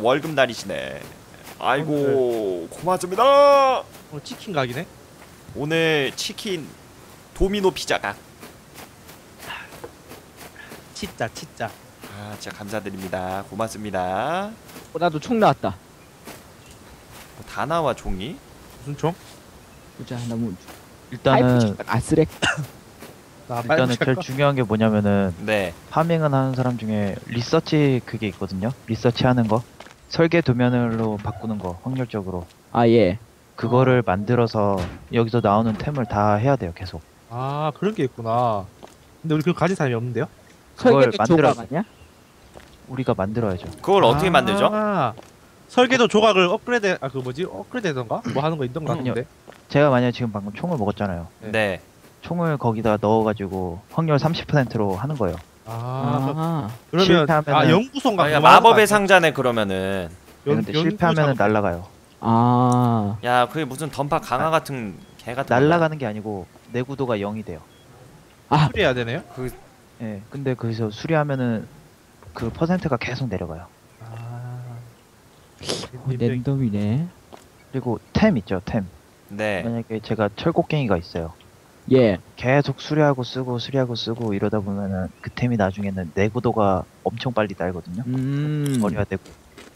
월급 날이시네. 아이고 네. 고맙습니다. 어, 치킨 각이네. 오늘 치킨 도미노 피자가 치짜 치짜. 아 진짜 감사드립니다. 고맙습니다. 어, 나도 총 나왔다. 뭐다 나와 종이? 무슨 총? 보자 너무 일단은 아스렉. 나 일단은 제일 거. 중요한 게 뭐냐면은 네. 파밍은 하는 사람 중에 리서치 그게 있거든요. 리서치 하는 거. 설계 도면으로 바꾸는 거 확률적으로. 아 예. 그거를 만들어서 여기서 나오는 템을 다 해야 돼요, 계속. 아 그런 게 있구나. 근데 우리 그거 가진 사람이 없는데요? 그걸 설계도 만들어 조각 아니야? 우리가 만들어야죠. 그걸 어떻게 아, 만들죠? 설계도 조각을 업그레이드 아 그 뭐지 업그레이드던가 뭐 하는 거 있던 거 아니요. 같은데. 제가 만약에 지금 방금 총을 먹었잖아요. 네. 총을 거기다 넣어가지고 확률 30%로 하는 거예요. 아, 아. 그러면 실패하면은- 아 연구소인가? 거 마법의? 상자네 그러면은. 연- 근데 연구 실패하면은 작업. 날라가요. 아. 야 그게 무슨 던파 강화 같은 개 같은. 날라가는 게 아니고 내구도가 0이 돼요. 아. 수리해야 되네요. 예. 근데 거기서 수리하면은 그 퍼센트가 계속 내려가요. 아. 어, 랜덤이네. 그리고 템 있죠, 템. 네. 만약에 제가 철곡갱이가 있어요. 예. 계속 수리하고 쓰고 수리하고 쓰고 이러다 보면은 그 템이 나중에는 내구도가 엄청 빨리 달거든요. 음. 버려야 되고.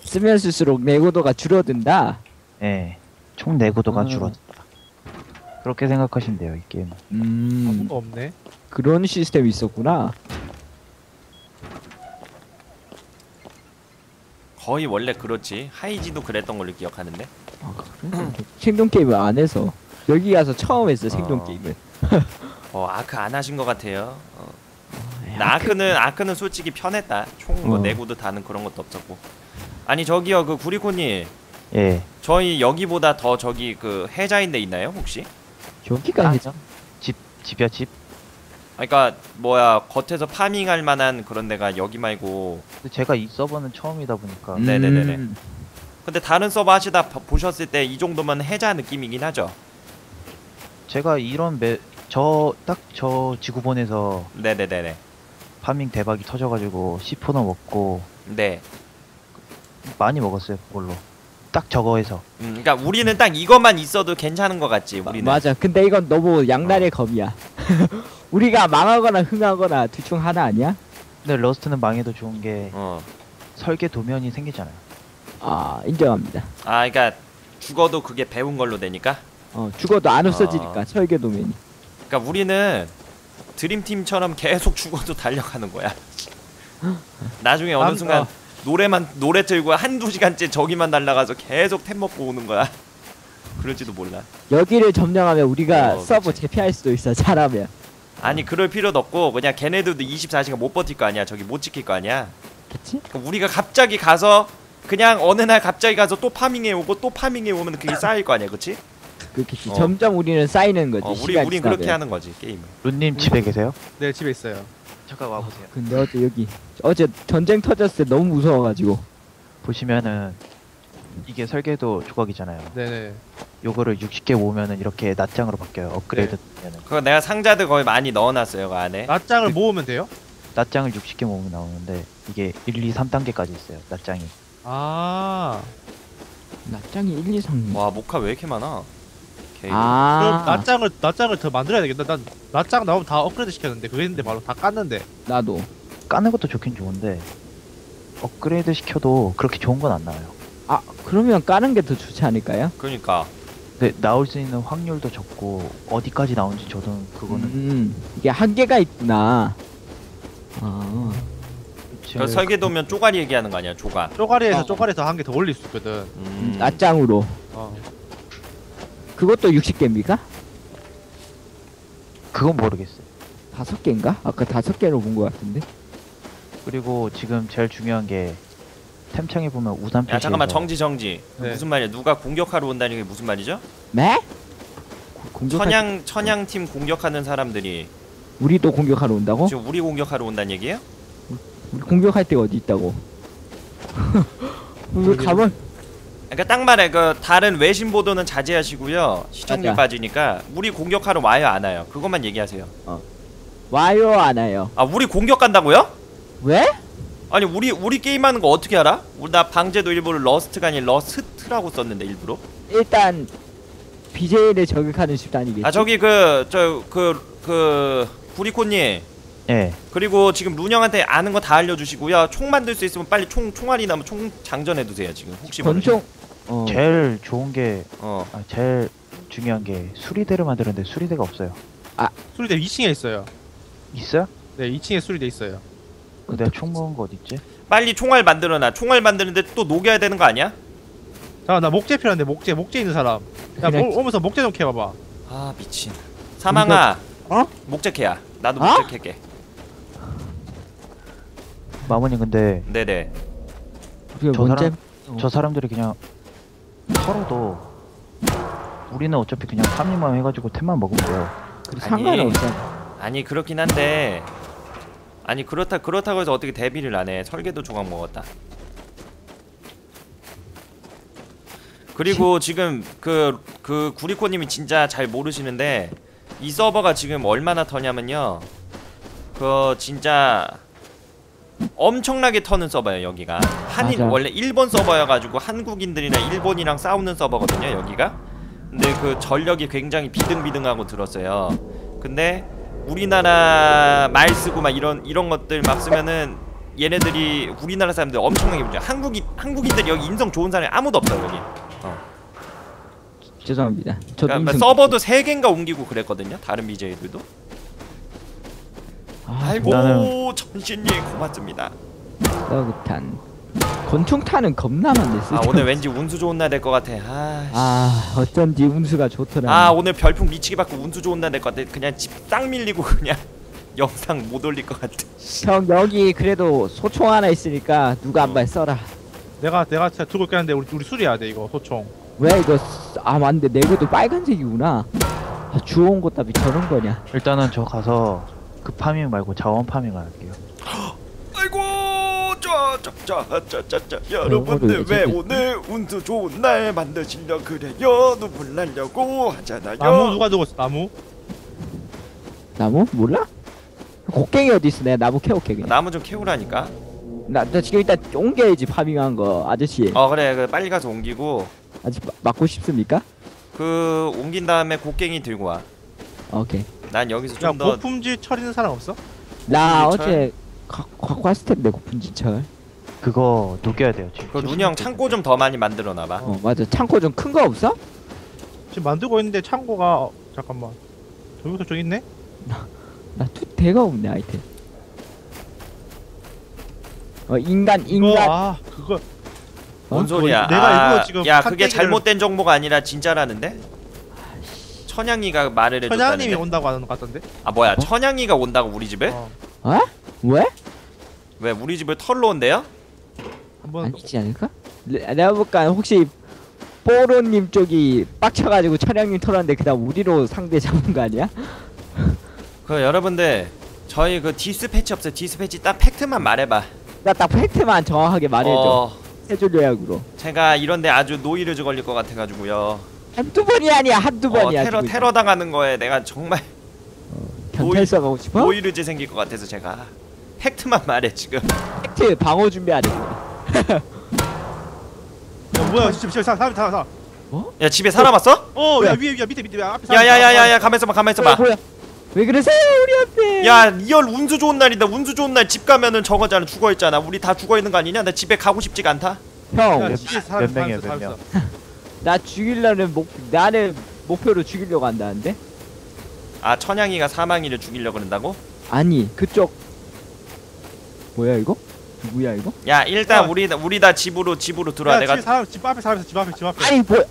쓰면 쓸수록 내구도가 줄어든다. 예. 총 내구도가 음. 줄어든다. 그렇게 생각하시면 돼요, 이 게임. 음. 아무거 없네. 그런 시스템이 있었구나. 거의 원래 그렇지. 하이지도 그랬던 걸로 기억하는데. 아, 그래? 생존 게임을 안 해서 여기 가서 처음 했어 생존 어. 게임을. 어 아크 안 하신 것 같아요. 어. 야, 나 아크는 아크는 솔직히 편했다. 총뭐 어. 내구도 다는 그런 것도 없었고. 아니 저기요 그 구리코님 예. 저희 여기보다 더 저기 그 해자인 데 있나요 혹시? 여기가 아, 해자. 집, 집이야, 집. 아니, 그러니까 뭐야 겉에서 파밍할 만한 그런 데가 여기 말고 근데 제가 이 서버는 처음이다 보니까. 음. 네네네네. 음. 근데 다른 서버 하시다 봐- 보셨을 때 이 정도면 해자 느낌이긴 하죠. 제가 이런 매, 저, 딱 저 지구본에서 네네네네. 파밍 대박이 터져가지고 C4도 먹고 네. 많이 먹었어요, 그걸로. 딱 저거에서. 음, 그러니까 우리는 딱 이것만 있어도 괜찮은 것 같지. 마- 우리는. 맞아. 근데 이건 너무 양날의 검이야. 우리가 망하거나 흥하거나 둘 중 하나 아니야? 근데 러스트는 망해도 좋은 게 어. 설계 도면이 생기잖아요. 아 인정합니다. 아 그러니까 죽어도 그게 배운 걸로 되니까. 어 죽어도 안 없어지니까 아. 설계 도면이. 그러니까 우리는 드림팀처럼 계속 죽어도 달려가는 거야. 나중에 어느 남- 순간 어. 노래만 노래 틀고 한두 시간째 저기만 날라가서 계속 템 먹고 오는 거야. 그럴지도 몰라. 여기를 점령하면 우리가 어, 서버 제패할 수도 있어. 잘하면. 아니 그럴 필요도 없고 그냥 걔네들도 24시간 못 버틸 거 아니야. 저기 못 지킬 거 아니야. 그치? 그럼 우리가 갑자기 가서 그냥 어느 날 갑자기 가서 또 파밍해 오고 또 파밍해 오면 그게 쌓일 거 아니야, 그렇지? 그렇겠지. 어. 점점 우리는 쌓이는 거지. 어, 우리 시간 우린 지나면. 그렇게 하는 거지 게임을. 룬님 집에 계세요? 네 집에 있어요. 잠깐 와보세요. 근데 어제 여기 어제 전쟁 터졌을 때 너무 무서워가지고. 보시면은 이게 설계도 조각이잖아요. 네네. 요거를 60개 모으면은 이렇게 낱장으로 바뀌어요. 업그레이드 되면은. 그거 내가 상자들 거의 많이 넣어놨어요, 그 안에. 낱장을 모으면 돼요? 낱장을 60개 모으면 나오는데 이게 1, 2, 3단계까지 있어요. 낱장이. 아. 납장이 1, 2, 3. 와 모카 왜 이렇게 많아? 개. 그럼 아 낱장을 낱장을 더 만들어야 되겠다. 난 낱장 나오면 다 업그레이드 시켰는데 그거 했는데 바로 다 깠는데. 나도. 까는 것도 좋긴 좋은데 업그레이드 시켜도 그렇게 좋은 건 안 나와요. 아 그러면 까는 게 더 좋지 않을까요? 그러니까 근데 나올 수 있는 확률도 적고 어디까지 나오는지 저도 그거는 음 이게 한계가 있구나. 아 제- 그 설계도면 쪼가리 얘기하는 거 아니야, 조가. 쪼가리에서 어. 쪼가리에서 한 개 더 올릴 수 있거든. 음. 낱장으로. 어. 그것도 60개입니까? 그건 모르겠어요. 다섯 개인가? 아까 다섯 개로 본 것 같은데. 그리고 지금 제일 중요한 게 템창에 보면 우산 표시. 야 잠깐만 정지 정지. 네. 무슨 말이야? 누가 공격하러 온다는 게 무슨 말이죠? 네? 고- 공격할 천양 천양 팀 공격하는 사람들이 우리도 공격하러 온다고? 지금 우리 공격하러 온다는 얘기예요? 우리 공격할 데가 어디 있다고? 왜 모르겠네. 가만? 그러니까 딱 말해 그 다른 외신 보도는 자제하시고요. 시청률 맞아. 빠지니까 우리 공격하러 와요 안 와요? 그것만 얘기하세요. 와요 안 와요? 아 우리 공격 간다고요? 왜? 아니 우리 우리 게임하는 거 어떻게 알아? 우리 나 방제도 일부러 러스트가 아니라 러스트라고 썼는데 일부러. 일단 BJ를 저격하는 집단이겠지. 아 저기 그 저 그그 구리코님 예. 그리고 지금 룬형한테 아는 거 다 알려주시고요. 총 만들 수 있으면 빨리 총 총알이 나면 총 장전해 두세요 지금 혹시. 권총. 어. 제일 좋은 게 어. 아, 제일 중요한 게 수리대를 만드는데 수리대가 없어요. 수리대 2층에 있어요. 있어요? 네, 2층에 수리대 있어요. 그 내가 총 먹은 거 어디 있지? 빨리 총알 만들어놔. 총알 만드는데 또 녹여야 되는 거 아니야? 자, 나 목재 필요한데 목재, 목재 있는 사람. 야, 그래. 오, 오면서 목재 좀 캐봐봐. 아 미친. 사망아. 어? 목재캐야. 나도 어? 목재캐게. 마모님 근데 네네. 그게 저 사람- 저 사람들이 그냥 서로도 우리는 어차피 그냥 파밍만 해가지고 템만 먹으면 돼요. 그리 아니. 상관은 없잖아. 아니 그렇긴 한데 아니 그렇다 그렇다고 해서 어떻게 대비를 안 해? 설계도 조각 먹었다. 그리고 지금 그 그 구리코님이 진짜 잘 모르시는데 이 서버가 지금 얼마나 터냐면요. 그 진짜 엄청나게 터는 서버예요 여기가. 한인 맞아. 원래 일본 서버여가지고 한국인들이랑 일본이랑 싸우는 서버거든요 여기가. 근데 그 전력이 굉장히 비등비등하고 들었어요. 근데 우리나라 말 쓰고 막 이런 이런 것들 막 쓰면은 얘네들이 우리나라 사람들 엄청나게 문제 한국인 한국인들 여기 인성 좋은 사람이 아무도 없어요 여기. 죄송합니다. 저도 그러니까 서버도 세 개인가 옮기고 그랬거든요 다른 BJ들도 아, 아이고 나는- 전신님 고맙습니다 따뜻한 권총탄은 겁나 많네. 아 오늘 왠지 운수 좋은 날 될 것 같아 아, 씨. 아 어쩐지 운수가 좋더라. 아 오늘 별풍 미치게 받고 운수 좋은 날 될 것 같아 그냥 집딱 밀리고 그냥 영상 못 올릴 것 같아 형 여기 그래도 소총 하나 있으니까 누가 한 발 써라. 내가 내가 진짜 두고 있겠는데 우리 우리 수리해야 돼 이거 소총. 왜 이거 쓰- 아 맞는데 내구도 빨간색이구나. 아, 주워온 것 답이 저런 거냐? 일단은 저 가서 그 파밍 말고 자원 파밍을 할게요. 아이고 짜짜짜짜짜 여러분들 왜 오늘 운수 좋은 날 만드시려 그래요 눈물 날려고 하잖아요 나무 누가 있어? 나무? 나무 몰라? 곡괭이 어디 있어? 내가 나무 캐올게 그냥. 나무 좀 캐우라니까 나, 나 지금 일단 옮겨야지 파밍한 거 아저씨. 어 그래 그 빨리 가서 옮기고 아직 마- 맞고 싶습니까? 그 옮긴 다음에 곡괭이 들고 와 난 오케이. 여기서 야, 좀더 고품질 철 있는 사람 없어? 나 고품질 어제 갖고 왔을 텐데 고품질 철. 그거 녹여야 돼요 지금. 그 룬형 창고 좀 더 많이 만들어 놔봐 어 맞아. 창고 좀 큰 거 없어? 지금 만들고 있는데 창고가 어, 잠깐만. 저기서 저기 있네? 나 둘 데가 없네 아이템. 어 인간 이거 인간 아 그거 뭔 어? 소리야 내가 아, 이거 지금 야 그게 판때기를- 잘못된 정보가 아니라 진짜라는데 천양이가 말을 천양님이 해줬다는데 온다고 하는 것 같던데? 아 뭐야 어? 천양이가 온다고 우리 집에? 어, 왜? 왜 우리 집을 털러 온대요? 한번 아니지 않을까? 내- 내가 볼까 혹시 뽀로님 쪽이 빡쳐가지고 천양님 털었는데 그다음 우리로 상대 잡은 거 아니야? 그 여러분들 저희 그 디스패치 없어요 디스패치 딱 팩트만 말해봐 나 딱 팩트만 정확하게 말해줘. 어, 해줄 요약으로. 제가 이런데 아주 노이로제 걸릴 것 같아가지고요 한두 번이 아니야 한두 어, 번이야. 테러 지금. 테러 당하는 거에 내가 정말 경찰서 가고 싶어? 노이로제 생길 것 같아서 제가 팩트만 말해 지금 팩트 방어 준비하래. 야 뭐야 진짜 진짜 사람 사람 사람 야 집에 사람 왔어? 어 뭐야? 야, 위에 위에 밑에 밑에 앞에 사람 야야야야야 가만 있어봐 가만 있어봐 뭐야? 왜 그러세요 우리한테? 야 리얼 운수 좋은 날이다 운수 좋은 날 집 가면은 저거잖아 죽어 있잖아 우리 다 죽어 있는 거 아니냐? 나 집에 가고 싶지가 않다 형, 야, 몇- 집에 사람 몇 명이야, 사람 몇 있어, 명? 나 죽이려는 목 나를 목표로 죽이려고 한다는데? 아 천양이가 사망이를 죽이려고 그런다고? 아니 그쪽 뭐야 이거? 누구야 이거? 야 일단 야. 우리 우리 다 집으로 집으로 들어와 야, 내가 집에 사람 집 앞에 사람 있어 집 앞에 집 앞에 아니 뭐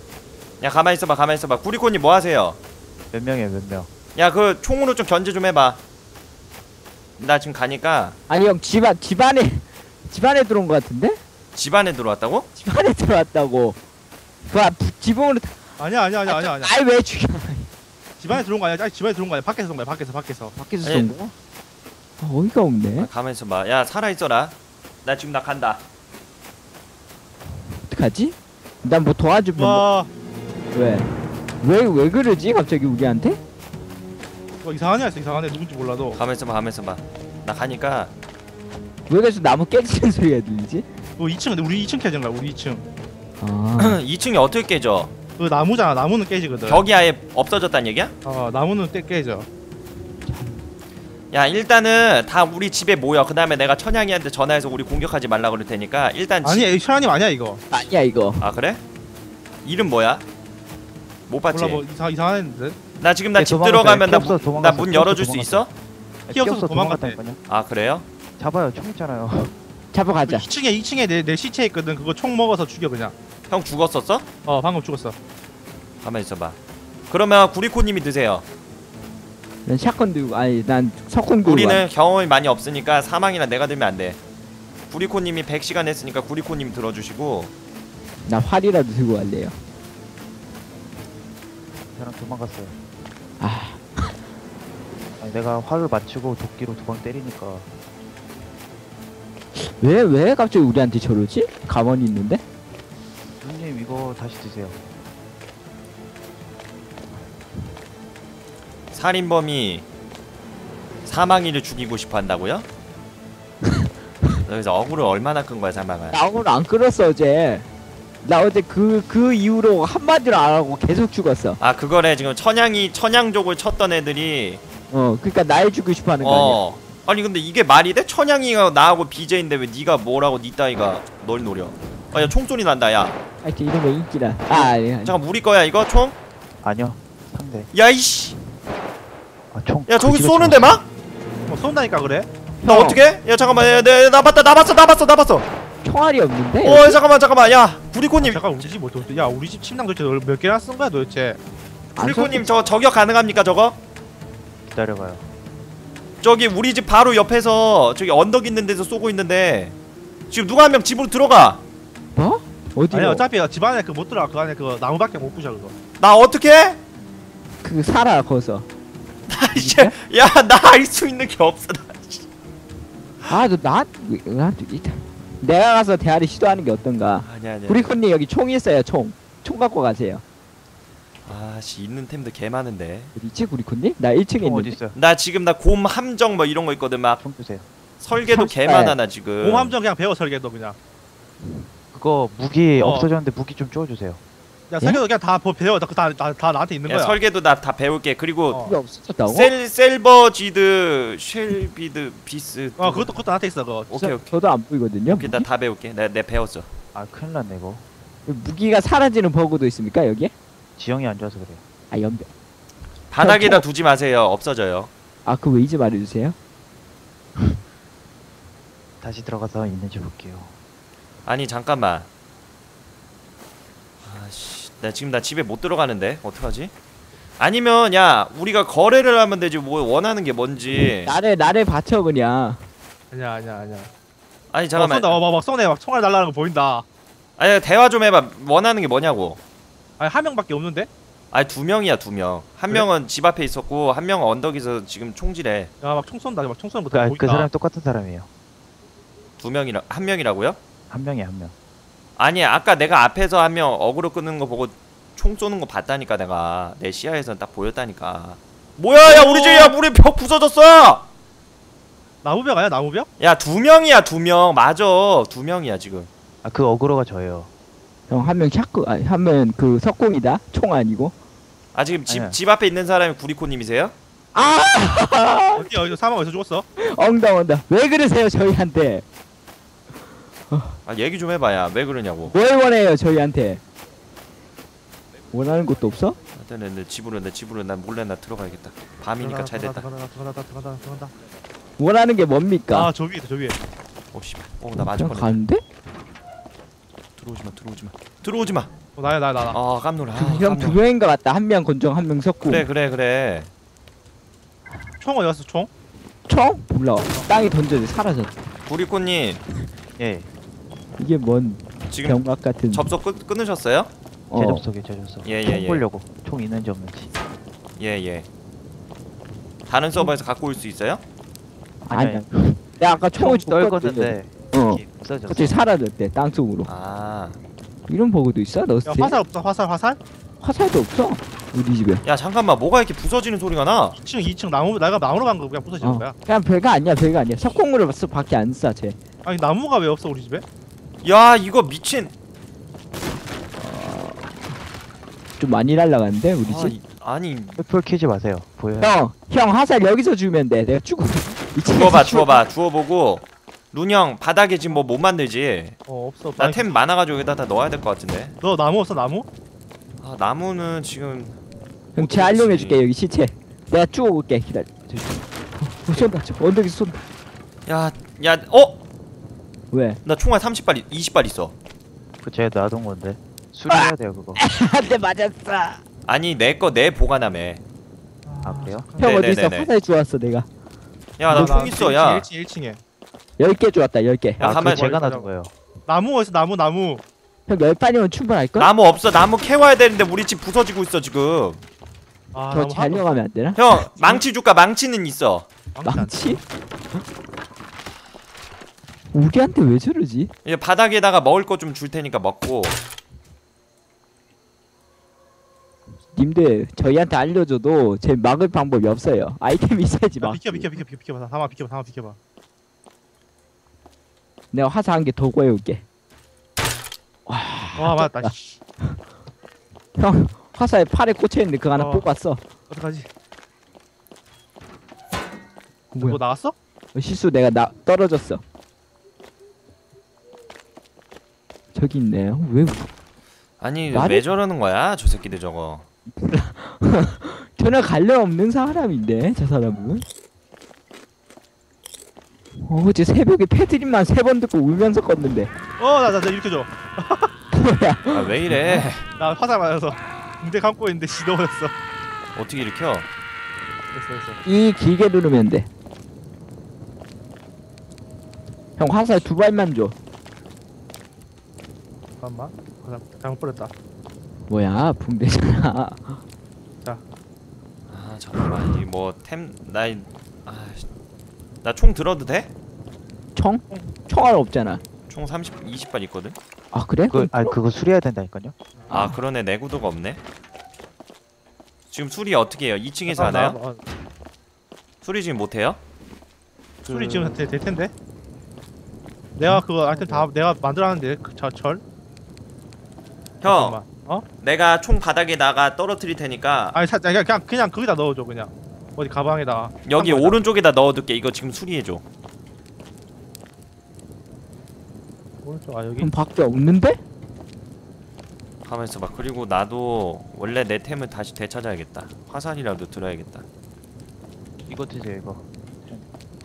야 가만히 있어봐 가만히 있어봐 구리코님 뭐 하세요? 몇 명이에요 몇 명? 야 그 총으로 좀 견제 좀 해봐 나 지금 가니까 아니 형 집안 집안에 집안에 들어온 거 같은데? 집 안에 들어왔다고? 집안에 들어왔다고. 그아 지붕으로 아니야 아니야 아니야 아니야 아니야. 아이 왜 죽여? 집 안에 들어온 거 아니야. 아니 집 안에 들어온 거 아니야. 밖에서 들어온 거야. 밖에서 밖에서. 밖에서 아니, 쏜 거? 아, 어이가 없네. 아, 가만히 있어봐. 야 살아있어라. 나 지금 나 간다. 어떡하지? 난 뭐 도와주면 뭐, 와 왜? 왜 왜 그러지 갑자기 우리한테? 어, 이상한 애 있어 이상한 애. 누군지 몰라도. 가만히 있어봐 가만히 있어봐. 나 가니까. 왜 계속 나무 깨지는 소리가 들리지? 그 2층 우리 2층 캐진 거야 우리 2층 아 2층이 어떻게 깨져? 그 나무잖아 나무는 깨지거든 벽이 아예 없어졌다는 얘기야? 어 나무는 깨, 깨져 야 일단은 다 우리 집에 모여 그 다음에 내가 천양이한테 전화해서 우리 공격하지 말라 그럴 테니까 일단 집- 아니 천하님 아니야 이거 아니야 이거 아 그래? 이름 뭐야? 못 봤지? 몰라 뭐 이상 이상했는데 나 지금 나 네, 집 도망갔어요. 들어가면 키 없어서 나문 도망갔어. 열어줄 수키 있어? 키없어서 도망갔대. 도망갔다니까요. 아 그래요? 잡아요. 총 있잖아요. 잡아 가자 2층에 2층에 내, 내 시체 있거든 그거 총 먹어서 죽여 그냥 형 죽었었어? 어 방금 죽었어. 가만 있어봐. 그러면 구리코님이 드세요. 난 샷건 들고 아니 난 석궁 들고 우리는 경험이 많이 없으니까 사망이나 내가 들면 안돼. 구리코님이 100시간 했으니까 구리코님 들어주시고. 나 활이라도 들고 갈래요. 저랑 도망갔어요. 아. 아니, 내가 화를 맞추고 도끼로 두 방 때리니까. 왜, 왜 갑자기 우리한테 저러지? 가만히 있는데? 누님 이거 다시 드세요. 살인범이 사망이를 죽이고 싶어 한다고요? 여기서 억울을 얼마나 끈 거야 사망아 나 오늘 안 끌었어 어제. 나 어제 그, 그 이후로 한마디로 안 하고 계속 죽었어. 아 그거래 지금 천양이 천양족을 쳤던 애들이 어 그니까 날 죽고 싶어 하는 거 아니야? 어 아니 근데 이게 말이 돼? 천양이가 나하고 BJ인데 왜 네가 뭐라고 네 따위가 널 노려 아야 총소리 난다 야 하여튼 이런 거 인기라 아 아니 아니 잠깐 우리 거야 이거 총? 아니요. 상대. 야이씨 아, 총. 야 저기 쏘는데 막? 뭐 쏜다니까 그래 나 형. 어떻게? 야 잠깐만 야, 내, 나 봤다 나 봤어 나 봤어 나 봤어 총알이 없는데? 어 잠깐만 잠깐만 야 구리코님 잠깐 우리 집 어떻게 야 우리 집 침낭 도대체 널몇 개나 쓴 거야 도대체 안 구리코님 저 저격 가능합니까 저거? 기다려봐요. 저기 우리 집 바로 옆에서 저기 언덕 있는 데서 쏘고 있는데 지금 누가 한 명 집으로 들어가 뭐? 어디로? 아니 어차피 집 안에 그 못 들어가 그 안에 그 나무밖에 못 부셔 그거 나 어떻게? 그 살아 거기서 이제 야나 알수 있는 게 없어 나. 아너 나한테 나한테 일단 내가 가서 대화를 시도하는 게 어떤가 아니야 아니야 구리콘님 여기 총 있어요 총 총 갖고 가세요 아씨 있는 템도 개 많은데 어디 있지 구리콘님? 나 1층에 총 어디 있는데 있어요? 나 지금 나 곰 함정 뭐 이런 거 있거든 막 총 주세요. 설계도 개 삼십팔. 많아 나 지금 공함정 그냥 배워 설계도 그냥 그거 무기 어. 없어졌는데 무기 좀 줘주세요. 야 설계도 그냥 다 버- 배워 다, 다, 다, 다 나한테 있는 야, 거야 설계도 나 다 배울게 그리고 어. 이게 없어졌다고? 셀 셀버지드 쉘비드 비스 어 그것도 그것도 나한테 있어 그거 오케이 저, 오케이 저도 안 보이거든요 오케이 나 다 배울게 내가 내 배웠어 아 큰일 났네 이거. 무기가 사라지는 버그도 있습니까 여기에? 지형이 안 좋아서 그래요. 아 연배 바닥에다 저- 두지 마세요 없어져요 아 그거 왜 이제 말해주세요? 다시 들어가서 있는지 볼게요. 아니 잠깐만. 아씨 나 지금 나 집에 못 들어가는데 어떡하지? 아니면 야 우리가 거래를 하면 되지. 뭐 원하는 게 뭔지. 나를 나를 받쳐 그냥. 아니야 아니야 아니야. 아니 어, 잠깐만. 쏜다 막, 막 쏘네 막 총알 달라는 거 보인다. 아니 대화 좀 해봐. 원하는 게 뭐냐고. 아니 한 명밖에 없는데? 아니 두 명이야 두명한 그래? 명은 집 앞에 있었고 한 명은 언덕에서 지금 총질해. 야 막 총 쏜다. 막 총 쏘는 거 그, 다 아, 보인다. 그 사람 똑같은 사람이에요. 두 명이라 한 명이라고요? 한 명이 한 명. 아니 아까 내가 앞에서 한 명 어그로 끄는 거 보고 총 쏘는 거 봤다니까 내가 내 시야에선 딱 보였다니까 뭐야 야 우리 집야 우리 벽 부서졌어 나무벽 아니야 나무벽? 야 두 명이야 두명 맞아 두 명이야 지금 아 그 어그로가 저예요. 형 한명 샷구 아니 한명 그 석궁이다 총 아니고 아 지금 집. 집 앞에 있는 사람이 구리코님이세요? 아 어디 어디 사망 어디서 죽었어? 엉덩 엉덩 왜 그러세요 저희한테 아 얘기 좀 해봐야 왜 그러냐고. 뭘 원해요 저희한테? 원하는 것도 없어? 일단은 내 집으로 내 집으로. 난 몰래 나 들어가야겠다. 밤이니까 잘 됐다. 들어간다 들어간다 들어간다 들어간다. 원하는 게 뭡니까? 아저 위에 있다, 저 위에 오 씨발. 어나 맞을 뻔했다 가는데? 들어오지 마 들어오지 마. 들어오지 마아 어 나야 나야 나, 나. 깜놀아 아, 형 두 깜놀. 명인 것 같다. 한 명 건정 한 명 석궁 그래 그래 그래. 총 어디 갔어 총? 총? 몰라. 땅에 던져져 사라졌다 구리코님. 예. 이게 뭔 지금 병각 같은 접속 끊, 끊으셨어요? 어. 제 접속에 제 접속. 예, 예, 총 예. 보려고. 총 있는지 없는지. 예예 다른 서버에서 갖고 올 수 있어요? 아니야 내가 아까 총을 총 떨궜는데 어 이게 없어졌어. 갑자기 사라졌대 땅속으로 아 이런 버그도 있어? 야 너스트? 화살 없어 화살 화살? 화살도 없어 우리 집에 야 잠깐만 뭐가 이렇게 부서지는 소리가 나? 2층 2층 나무 내가 나무로 간 거 그냥 부서지는 어 거야 그냥 별거 아니야 별거 아니야 석공으로 써 밖에 안써쟤 아니 나무가 왜 없어 우리 집에? 야 이거 미친 좀 많이 날라갔는데 우리 아, 집 이- 아니 횃불 키지 마세요. 보여요. 형, 형 화살 여기서 주면 돼. 내가 죽어. 주워봐 주워봐 주워보고 룬형 바닥에 지금 뭐 못 만들지 어 없어 나 템 많아가지고 여기다 다 넣어야 될 것 같은데 너 나무 없어 나무? 아 나무는 지금 형, 재활용해 줄게 여기 시체. 내가 쭉 올게. 기다려. 어, 쏜다. 저 언덕에 쏜다. 야야 어? 왜? 나 총알 30발 20발 있어 그 제가 놔둔 건데 수리해야 돼요 그거. 한대 맞았어. 아니 내 거 내 보관함에 아 그래요? 형. 어디 있어? 화살 주웠어 내가. 야 나 총 있어 야 1층 1층에 10개 주웠다. 10개. 야, 아 가만히 그거 제가. 놔둔 거예요. 나무 어디서 나무 나무 형 10발이면 충분할 걸? 나무 없어 나무 캐와야 되는데 우리 집 부서지고 있어 지금 아 저 나무 재활용하면 안 되나? 형 망치 줄까 망치는 있어 안 돼. 망치? 우리한테 왜 저러지? 이제 바닥에다가 먹을 거 좀 줄 테니까 먹고 님들 저희한테 알려줘도 제 막을 방법이 없어요. 아이템이 있어야지 야, 막. 비켜 비켜 비켜 비켜 비켜 담아 비켜 담아 비켜봐 내가 화살 한개 더 구해올게. 와 맞다 씨. 형 화살 팔에 꽂혀 있는데 그거 하나 어. 뽑았어. 어떡하지 뭐야? 뭐 나갔어? 어, 실수 내가 나 떨어졌어. 저기 있네요. 왜 아니 말이- 왜 저러는 거야 저 새끼들 저거 전혀 갈래 없는 사람인데 저 사람은? 어, 어제 새벽에 패드립만 세 번 듣고 울면서 껐는데 어나나 나 이렇게 줘나 뭐야? 아 왜 이래 화살 맞아서 붕대 감고 있는데 씨 넘어졌어 어떻게 일으켜 됐어 됐어 이 길게 누르면 돼. 형 화살 두 발만 줘. 잠깐만 화살 잘못 버렸다 뭐야 붕대잖아. 아 잠깐만 이 뭐템나나총 들어도 돼? 총? 총알 없잖아. 총 30, 20발 있거든? 아 그래? 그, 아 그거 수리해야 된다니까요. 아 그러네 내구도가 없네 지금 수리 어떻게 해요? 2층에서 아, 하나요? 나- 어, 수리 지금 못해요? 수리 지금 될, 될 텐데 내가 그거 아이템 다 내가 만들었는데 그저철 형 어? 내가 총 바닥에다가 떨어뜨릴 테니까 아니 사, 그냥 그냥 그냥 거기다 넣어줘 그냥. 어디 가방에다가 여기 한. 오른쪽에다 넣어둘게. 이거 지금 수리해줘. 오른쪽 아 여기? 그럼 밖에 없는데? 가만 있어봐. 그리고 나도 원래 내 템을 다시 되찾아야겠다. 화살이라도 들어야겠다. 이거 드세요 이거.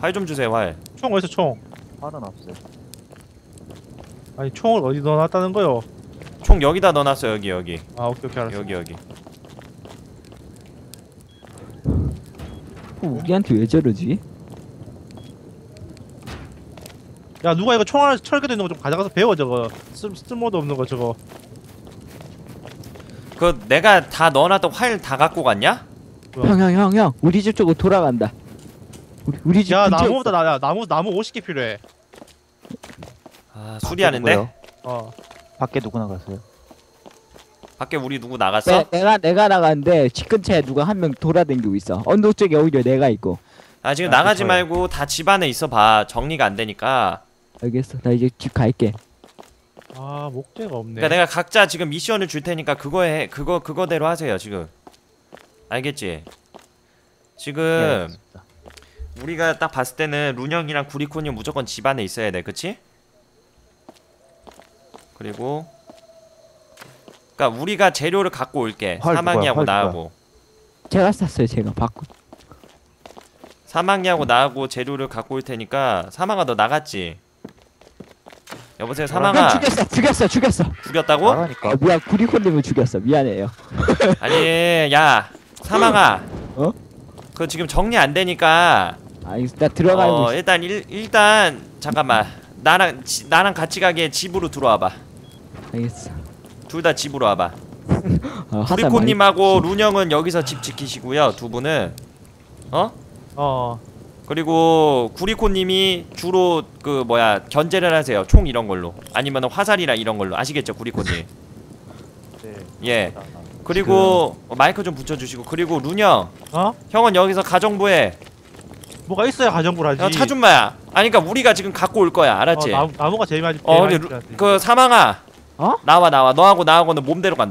활 좀 주세요 활. 총 어디서 총? 활은 없어요. 아니 총을 어디 넣어놨다는 거요 총 여기다 넣어놨어 여기 여기 아 오케이 오케이 알았어 여기 여기 어, 우리한테 왜 저러지? 야 누가 이거 총 하나 철개도 있는 거 좀 가져가서 배워 저거 쓸, 쓸모도 없는 거 저거 그 내가 다 넣어놨던 활 다 갖고 갔냐? 형 형 형 형 우리 집 쪽으로 돌아간다. 우리 우리 집 야 근처에 나무보다 나야 나무 나무 50개 필요해 아 수리하는데? 누구요? 어 밖에 누구 나갔어요? 밖에 우리 누구 내, 나갔어? 내 가 내가 나갔는데 집 근처에 누가 한 명 돌아다니고 있어. 언덕 쪽에 오히려 내가 있고. 아 지금 아, 나가지 그거요. 말고 다 집 안에 있어봐 정리가 안 되니까 알겠어. 나 이제 집 갈게. 아 목재가 없네 그러니까 내가 각자 지금 미션을 줄 테니까 그거 해 그거 그거대로 하세요 지금 알겠지? 네, 지금 알겠습니다. 우리가 딱 봤을 때는 룬형이랑 구리콘이 무조건 집 안에 있어야 돼 그치? 그리고 그니까 우리가 재료를 갖고 올게 활 사망이하고 누구야? 활 나하고 제가 샀어요. 제가 바꾸. 사망이하고 나하고 재료를 갖고 올 테니까 사망아 너 나갔지? 여보세요 형 사망아 죽였어. 죽였어. 죽였어. 죽였다고? 나가니까 아, 미안 구리콘님을 죽였어. 미안해요. 아니 야 사망아 어? 그 지금 정리 안 되니까 알겠어. 나 들어가고 어 있어. 일단 일, 일단 잠깐만 나랑 지, 나랑 같이 가게 집으로 들어와봐 알겠어. 둘 다 집으로 와봐. 어, 브리코님하고 음. 룬형은 여기서 집 지키시고요. 두 분은 어? 어. 그리고 구리코님이 주로 그 뭐야 견제를 하세요. 총 이런 걸로 아니면 화살이나 이런 걸로 아시겠죠, 구리코님? 네. 예. 그리고 그... 마이크 좀 붙여주시고 그리고 룬형. 어? 형은 여기서 가정부에 뭐가 있어야 가정부를 어, 하지. 차준마야. 아니 그니까 우리가 지금 갖고 올 거야. 알았지? 어, 나무, 가 제일 많이. 어, 근데 그 사망아. 어? 나와 나와 너하고 나하고는 몸대로 간다